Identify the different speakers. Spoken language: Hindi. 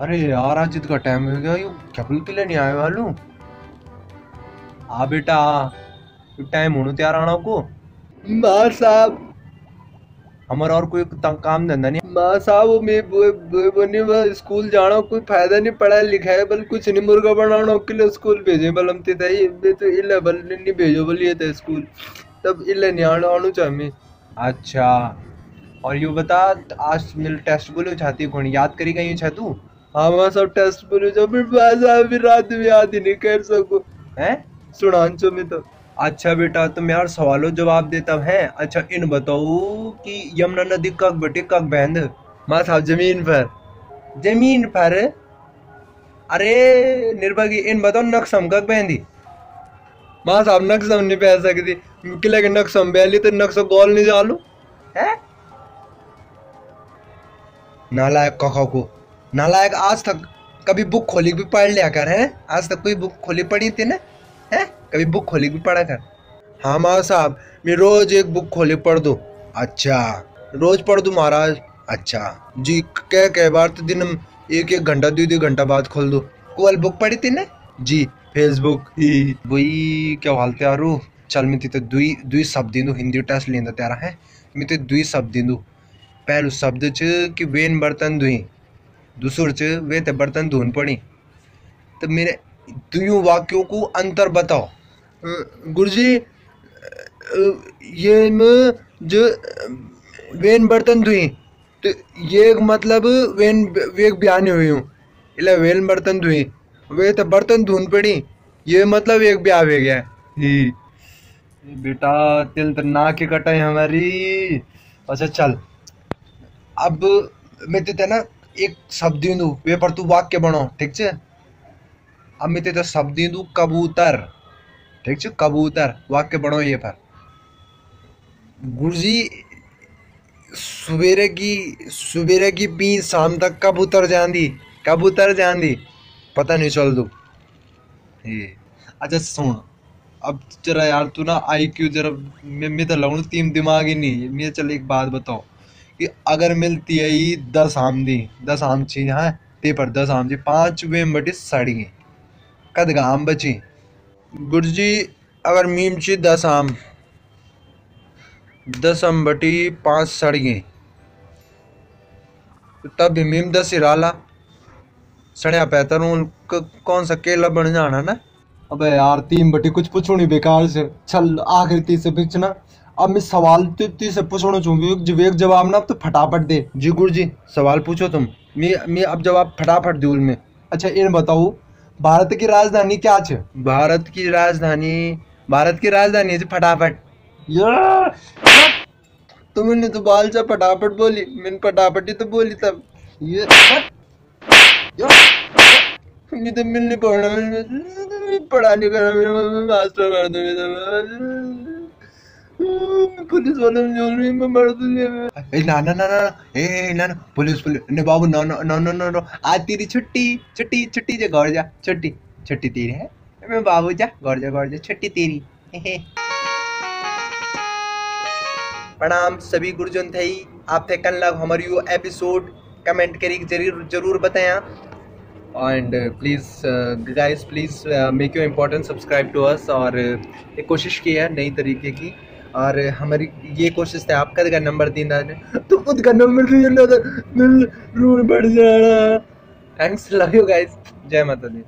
Speaker 1: अरे यार आज का टाइम हो गया। यू कैपिटल के लिए नहीं आए वालू? आ बेटा टाइम होने तैयार आना को।
Speaker 2: माँ साहब।
Speaker 1: हमारा और कोई काम धंधा नहीं।
Speaker 2: माँ साहब वो मैं वो- वो- वो स्कूल जाना कोई फ़ायदा नहीं पढ़ा लिखा है बल कुछ नहीं मुर्गा बनाना के लिए स्कूल भेजे बल हम ते ये मैं तो इले बल नहीं भेजो बल ये था स्कूल। तब इले नहीं आना आना चाह
Speaker 1: अच्छा। और यू बता आज मिल टेस्ट बोलो चाहती कौन याद करी गई छा तू?
Speaker 2: हाँ माँ साहब टेस्ट बोले जो फिर रात में याद ही नहीं कर सको।
Speaker 1: हैं?
Speaker 2: सुनान चो मैं तो
Speaker 1: अच्छा बेटा तुम यार सवालों जवाब देता है अच्छा इन बताओ कि यमुना नदी कब बटे कब बहन
Speaker 2: माँ साहब ज़मीन पर।
Speaker 1: ज़मीन पर? अरे निर्भगी इन बताओ नक्सम कब बहंदी
Speaker 2: माँ साहब नक्सम नहीं पह सकती। किले के नक्सम बैली तो नक्सो गोल नहीं चालू
Speaker 1: है? नालायक कखो को। नालायक, आज तक कभी बुक खोली भी पढ़ लिया कर, है? आज तक कोई बुक खोली पढ़ी थी ना? है? कभी बुक खोली भी पढ़ा कर?
Speaker 2: हाँ माँ साहब, मैं रोज एक बुक खोले पढ़ दो।
Speaker 1: अच्छा
Speaker 2: रोज पढ़ दू महाराज।
Speaker 1: अच्छा
Speaker 2: जी, कह कह बार तो दिन एक एक घंटा, दो दो घंटा बाद खोल दो।
Speaker 1: कोल बुक पढ़ी थी ना?
Speaker 2: जी, फेसबुक
Speaker 1: वही, क्या हाल त्यारू चल, मैं तो दुई दुई शब्द दू, हिंदी टेस्ट लेंदा तेरा है। मैं तो दुई शब्द दू। पहलू शब्द च कि वेन बर्तन दुई दूसर च वे ते बर्तन धोन पड़ी। तो मेरे दुयों वाक्यों को अंतर बताओ।
Speaker 2: गुरु जी ये में जो वेन बर्तन धुई तो ये मतलब वेन वेग बयाने हुई हूँ। इला वेन बर्तन धुई वे तो बर्तन धुन पड़ी ये मतलब एक ब्याह हो गया। ही।
Speaker 1: बेटा तिल तो ना के कटाई हमारी। अच्छा चल। अब मैं ते ना एक शब्द दू वे पर तू वाक्य बनो, ठीक छे? अब मैं ते शब्द दू कबूतर, ठीक छे? कबूतर, वाक्य बनो ये पर।
Speaker 2: गुरु जी सवेरे की सवेरे की पी शाम तक कबूतर जांदी कबूतर जांदी,
Speaker 1: पता नहीं चल दू। अच्छा सुन, अब जरा यार तू ना आई क्यू, जरा मैं तो लगू तीन दिमाग ही नहीं मैं चल एक बात बताओ। अगर मिलती है ये दस आम दी दस आम चीज़ हाँ ते पर दस आम जी पाँच वे बटी सड़ी कद का आम बची?
Speaker 2: गुरु जी अगर मीम ची दस आम दस आम बटी पाँच सड़ गई तब भी मीम दस ही राला। सड़िया पैतर हूँ कौन सा केला बन जाना ना?
Speaker 1: अबे यार, तीन बटी कुछ पूछो नहीं, बेकार से। चल, आखिर ती से पूछना अब मैं सवाल तो ती से पूछना चाहूँगी एक जवाब ना अब तो फटाफट दे।
Speaker 2: जी गुरु जी सवाल पूछो तुम। मैं मैं अब जवाब फटाफट दूँ में
Speaker 1: अच्छा इन बताओ भारत की राजधानी क्या छे?
Speaker 2: भारत की राजधानी भारत की राजधानी है फटाफट। तुमने तो बाल चा फटाफट बोली मैंने फटाफट ही तो बोली तब।
Speaker 1: ये
Speaker 2: नहीं तो मिलने पढ़ना पढ़ा नहीं करा मेरे मम्मी मास्टर कर दो पुलिस वाले में मर
Speaker 1: ना ना ना ना ए ना ना पुलिस पुलिस ने बाबू ना ना ना ना ना आज तेरी छुट्टी छुट्टी छुट्टी जे घर जा छुट्टी छुट्टी तेरी है मैं बाबू जा घर जा घर जा छुट्टी तेरी हे हे
Speaker 2: प्रणाम सभी गुरुजन थे आप थे कल लग हमारी यो एपिसोड कमेंट करी ज़रूर ज़रूर बताया
Speaker 1: and please guys please make your important subscribe to us और uh, एक कोशिश की है नई तरीके की और हमारी ये कोशिश थे, आपका का नंबर तीन
Speaker 2: तो खुद का नंबर दे रूल बढ़ रहा
Speaker 1: थैंक्स लव यू गाइस जय माता दी।